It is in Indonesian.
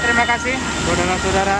Terima kasih saudara-saudara.